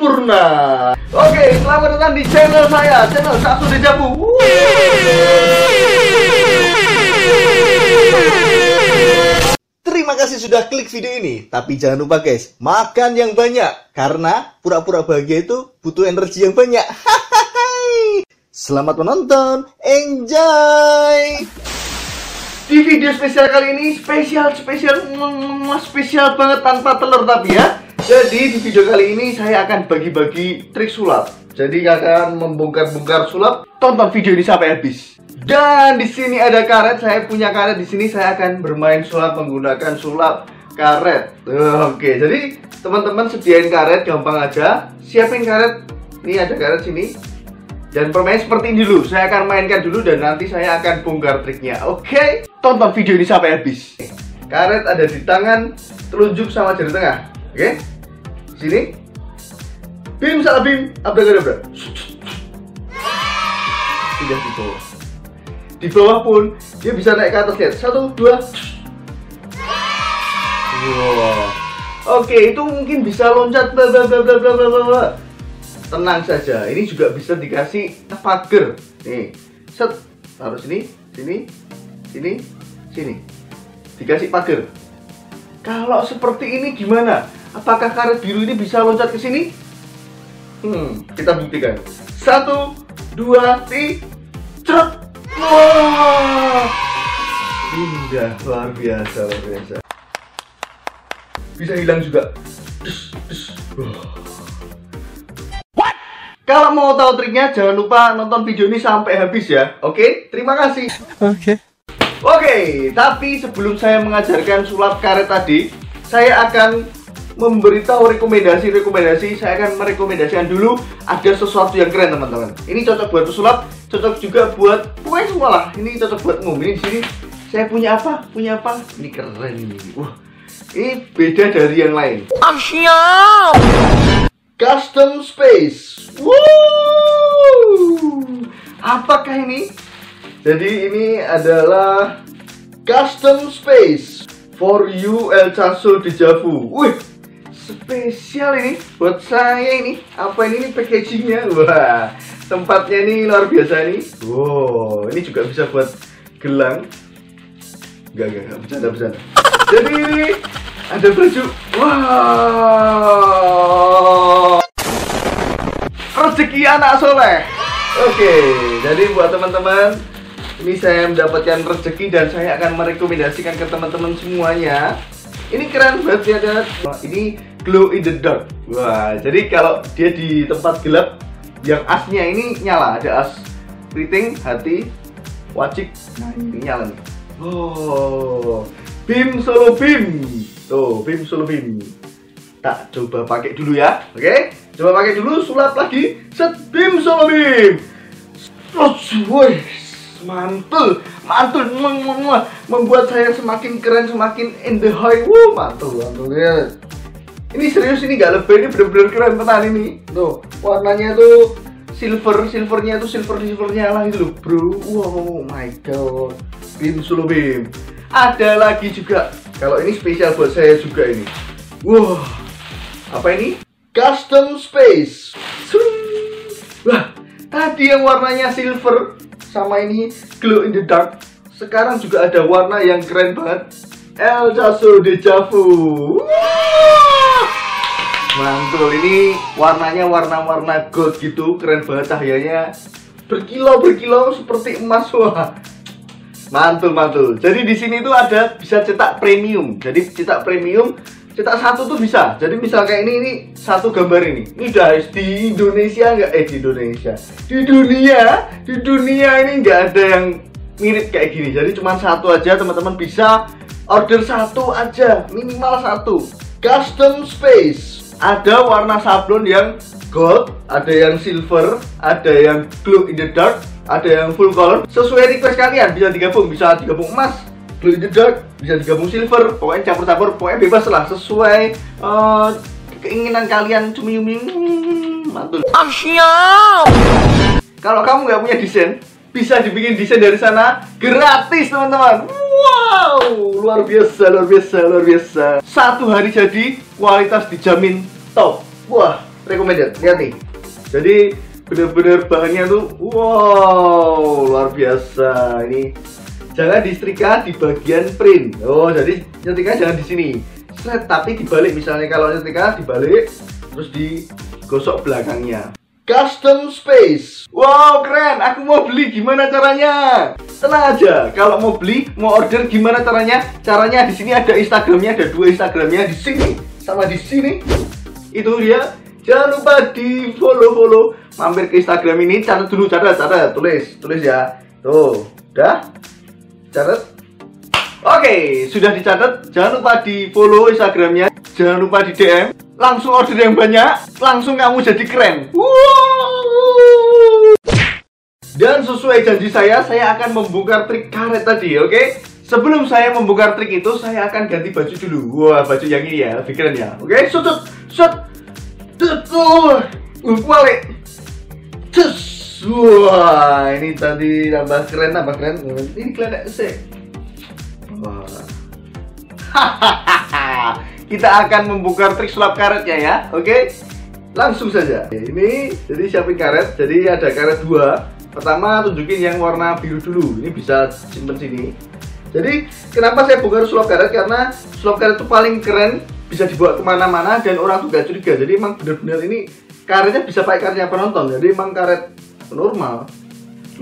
sempurna. Oke, selamat datang di channel saya, channel Satu Dejavu. Terima kasih sudah klik video ini. Tapi jangan lupa guys, makan yang banyak. Karena pura-pura bahagia itu butuh energi yang banyak. Selamat menonton, enjoy! Di video spesial kali ini, spesial, spesial, spesial banget tanpa telur tapi ya. Jadi di video kali ini saya akan bagi-bagi trik sulap. Jadi akan membongkar-bongkar sulap. Tonton video ini sampai habis. Dan di sini ada karet. Saya punya karet di sini. Saya akan bermain sulap menggunakan sulap karet. Oke, jadi teman-teman sediain karet gampang aja. Siapin karet. Ini ada karet sini. Dan permain seperti ini dulu. Saya akan mainkan dulu dan nanti saya akan bongkar triknya. Oke, tonton video ini sampai habis. Karet ada di tangan, telunjuk sama jari tengah. Oke, sini. Bim salah bim, abrakadabra. Tidak di bawah. Di bawah pun dia bisa naik ke atas lihat. Satu, dua. Wow. Oke, itu mungkin bisa loncat bla bla bla bla bla bla bla. Tenang saja. Ini juga bisa dikasih pagar. Nih, set taruh sini, sini, sini, sini. Dikasih pagar. Kalau seperti ini gimana? Apakah karet biru ini bisa loncat ke sini? Hmm, kita buktikan. Satu, dua, tiga. Wah, indah, luar biasa, luar biasa. Bisa hilang juga. Dus, dus. What? Kalau mau tahu triknya, jangan lupa nonton video ini sampai habis ya. Oke, terima kasih. Oke. Oke, tapi sebelum saya mengajarkan sulap karet tadi, saya akan memberitahu rekomendasi-rekomendasi. Saya akan merekomendasikan dulu ada sesuatu yang keren teman-teman. Ini cocok buat pesulap, cocok juga buat pokoknya semua lah. Ini cocok buat umum. Ini di sini saya punya apa? Punya apa? Ini keren ini. Wah, ini beda dari yang lain. Asyam. Custom space. Woo! Apakah ini? Jadi ini adalah custom space for you El Chaso de Javu. Wih, spesial ini buat saya ini. Apa ini, ini packagingnya? Wah, tempatnya ini luar biasa ini. Wow, ini juga bisa buat gelang. Enggak, enggak, enggak, bercanda, bercanda. Jadi ini ada baju. Wow. Rezeki anak soleh. Oke, jadi buat teman-teman, ini saya mendapatkan rezeki dan saya akan merekomendasikan ke teman-teman semuanya. Ini keren banget ya, dan ini glow in the dark. Wah, jadi kalau dia di tempat gelap, yang asnya ini nyala, ada as keriting, hati, wajib. Nah, ini nyala nih. Oh, bim solo bim. Tuh, bim solo bim. Tak coba pakai dulu ya, oke? Coba pakai dulu, sulap lagi. Set bim solo bim. Terus, woi, mantul, mantul, mem- mem- membuat saya semakin keren, semakin in the high. Wuh, mantul, mantul ya. Ini serius ini gak lebih, ini bener-bener keren tenan ini. Tuh, warnanya tuh silver, silvernya tuh silver silvernya lah itu loh, bro. Wow, my god. Bim solo. Ada lagi juga. Kalau ini spesial buat saya juga ini. Wah, apa ini? Custom space. Wah, tadi yang warnanya silver sama ini glow in the dark. Sekarang juga ada warna yang keren banget. El Chaso de Javu. Wah! Mantul ini warnanya warna-warna gold gitu, keren banget cahayanya. Berkilau-berkilau seperti emas wah. Mantul mantul. Jadi di sini tuh ada bisa cetak premium. Jadi cetak premium, cetak satu tuh bisa. Jadi misal kayak ini ini satu gambar ini. Ini guys di Indonesia nggak eh di Indonesia. Di dunia, di dunia ini nggak ada yang mirip kayak gini. Jadi cuma satu aja teman-teman bisa order satu aja, minimal satu. Custom space. Ada warna sablon yang gold, ada yang silver, ada yang glow in the dark, ada yang full color. Sesuai request kalian bisa digabung bisa digabung emas glow in the dark bisa digabung silver pokoknya campur-campur pokoknya bebas lah sesuai eh, keinginan kalian cumi cumi mantul. Asyam. kalau kamu nggak punya desain bisa dibikin desain dari sana gratis teman-teman wow luar biasa luar biasa luar biasa. Satu hari jadi kualitas dijamin top. Wah recommended. Lihat nih. Jadi bener-bener bahannya tuh wow luar biasa. Ini jangan disetrika di bagian print. Oh jadi nyetrika jangan di sini. Set, tapi dibalik misalnya kalau nyetrika dibalik terus digosok belakangnya custom space. Wow keren. Aku mau beli. Gimana caranya? Tenang aja. Kalau mau beli mau order gimana caranya? Caranya di sini ada instagramnya ada dua instagramnya. Di sini sama di sini. Itu dia. Jangan lupa di follow follow. Mampir ke instagram ini. Catat dulu catat catat. Tulis tulis ya. Tuh udah catat. Oke sudah dicatat. Jangan lupa di follow instagramnya. Jangan lupa di dm langsung order yang banyak langsung kamu jadi keren Wow. dan sesuai janji saya saya akan membongkar trik karet tadi oke Sebelum saya membongkar trik itu, saya akan ganti baju dulu. Wah, baju yang ini ya, lebih keren ya. Oke, shoot, shoot, shoot. Tuh, balik. Cus. Wah, ini tadi tambah keren, tambah keren. Ini keren sih. Wah. Hahaha. Kita akan membongkar trik sulap karetnya ya, oke? Langsung saja. Ini jadi siapin karet. Jadi ada karet dua. Pertama tunjukin yang warna biru dulu. Ini bisa simpen sini. Jadi kenapa saya bongkar sulap karet? Karena sulap karet itu paling keren, bisa dibawa ke mana-mana dan orang tuh gak curiga. Jadi emang bener-bener ini karetnya bisa pakai karetnya penonton. Jadi emang karet normal.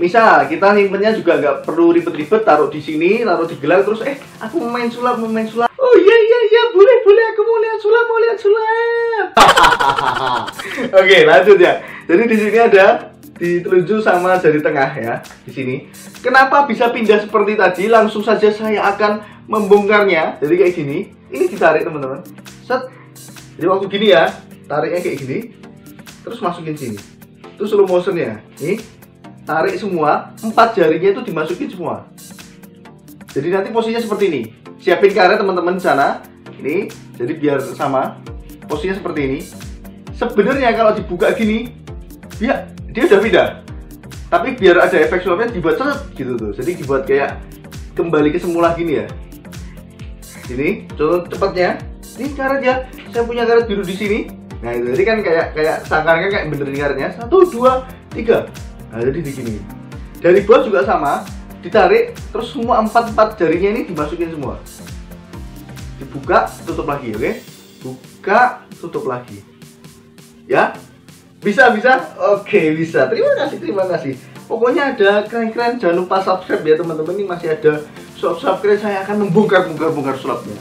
Misal kita nyimpennya juga nggak perlu ribet-ribet, taruh di sini, taruh di gelang terus eh aku main sulap, mau main sulap. Boleh boleh aku mau lihat sulap, mau lihat sulap. Oke, lanjut ya. Jadi di sini ada ditelunjuk sama jari tengah ya di sini. Kenapa bisa pindah seperti tadi? Langsung saja saya akan membongkarnya. Jadi kayak gini. Ini ditarik teman-teman. Set. Jadi waktu gini ya, tariknya kayak gini. Terus masukin sini. Itu slow motion ya. Nih. Tarik semua, empat jarinya itu dimasukin semua. Jadi nanti posisinya seperti ini. Siapin karet teman-teman sana. Ini, jadi biar sama. Posisinya seperti ini. Sebenarnya kalau dibuka gini, dia dia udah pindah. Tapi biar ada efek sulapnya dibuat seret gitu tuh. Jadi dibuat kayak kembali ke semula gini ya. Ini contoh cepatnya. Ini karet ya. Saya punya karet biru di sini. Nah itu. Jadi kan kayak kayak sangkarnya kayak benerin karetnya. Satu dua tiga. Nah jadi di sini. Dari bawah juga sama. Ditarik terus semua empat empat jarinya ini dimasukin semua dibuka tutup lagi oke buka tutup lagi ya bisa, bisa? Oke, bisa. Terima kasih, terima kasih. Pokoknya ada keren-keren. Jangan lupa subscribe ya teman-teman. Ini masih ada subscribe saya akan membongkar-bongkar-bongkar sulapnya.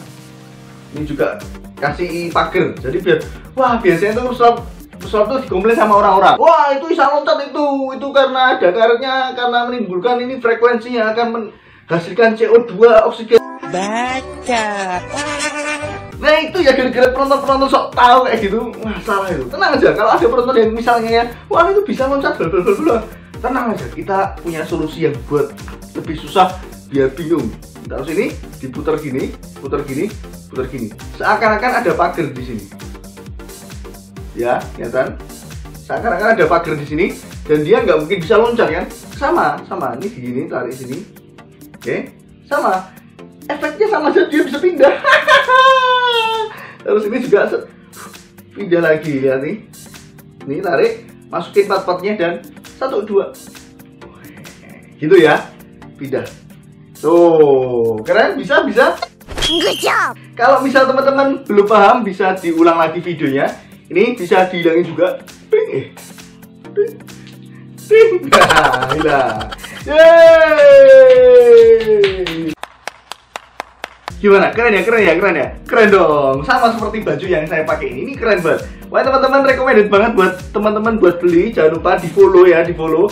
Ini juga kasih pagar. Jadi biar wah biasanya tuh sulap sulap tuh dikomplain sama orang-orang. Wah, itu bisa loncat itu. Itu karena ada karetnya karena menimbulkan ini frekuensinya akan menghasilkan CO2 oksigen. Baca. Nah itu ya gara-gara penonton-penonton sok tahu kayak gitu masalah itu. Tenang aja kalau ada penonton yang misalnya ya, wah itu bisa loncat bla bla bla. Tenang aja, kita punya solusi yang buat lebih susah biar bingung. Taruh sini, diputar gini, putar gini, putar gini. Seakan-akan ada pagar di sini. Ya, kelihatan? Seakan-akan ada pagar di sini dan dia nggak mungkin bisa loncat kan? Sama, sama. Ini gini, tarik sini. Oke, sama. Efeknya sama aja dia bisa pindah. terus ini juga pindah lagi ya nih ini tarik masukin part-partnya dan satu dua gitu ya pindah tuh keren bisa bisa Good job. kalau misal teman-teman belum paham bisa diulang lagi videonya ini bisa dihilangin juga Ding, eh. Ding. Ding. Nah, hilang. Yeay. Gimana? Keren ya, keren ya, keren ya? Keren dong. Sama seperti baju yang saya pakai ini. Ini keren banget. Wah, teman-teman recommended banget buat teman-teman buat beli. Jangan lupa di-follow ya, di-follow.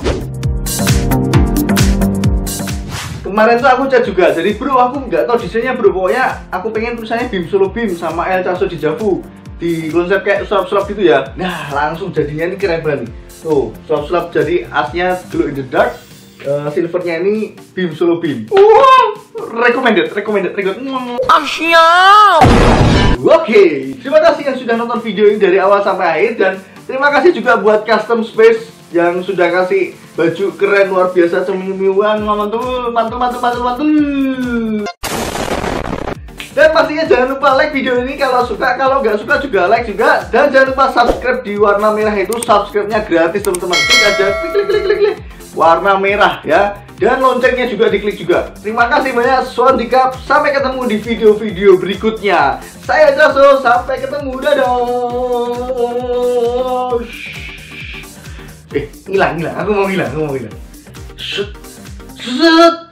Kemarin tuh aku chat juga. Jadi, "Bro, aku nggak tahu desainnya, Bro. Pokoknya aku pengen tulisannya Bim Solo Bim sama El Caso di Javu." Di konsep kayak sulap-sulap gitu ya. Nah, langsung jadinya ini keren banget. Tuh, sulap-sulap jadi asnya glow in the dark, Eh, silvernya ini Bim Solo Bim. Wow, recommended, recommended, recommended. Asyam. Oke, terima kasih yang sudah nonton video ini dari awal sampai akhir dan terima kasih juga buat custom space yang sudah kasih baju keren luar biasa cemilan mantul mantul mantul mantul mantul. Dan Dan pastinya jangan lupa like video ini kalau suka, kalau nggak suka juga like juga. Dan jangan lupa subscribe di warna merah itu subscribe-nya gratis teman-teman. Klik aja, klik klik klik klik klik. Warna merah ya. Dan loncengnya juga diklik juga. Terima kasih banyak Sondikap. Sampai ketemu di video-video berikutnya. Saya Jaso, sampai ketemu. Dadah. Eh, hilang, hilang. Aku mau hilang, aku mau hilang. Shut, shut.